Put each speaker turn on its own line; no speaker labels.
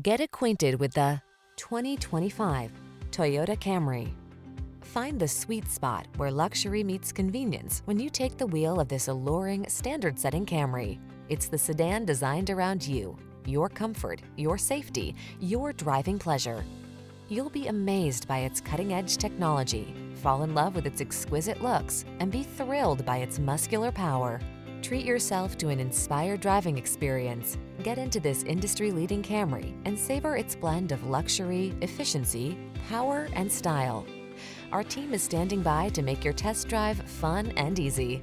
Get acquainted with the 2025 Toyota Camry. Find the sweet spot where luxury meets convenience when you take the wheel of this alluring, standard-setting Camry. It's the sedan designed around you, your comfort, your safety, your driving pleasure. You'll be amazed by its cutting-edge technology, fall in love with its exquisite looks, and be thrilled by its muscular power. Treat yourself to an inspired driving experience. Get into this industry-leading Camry and savor its blend of luxury, efficiency, power, and style. Our team is standing by to make your test drive fun and easy.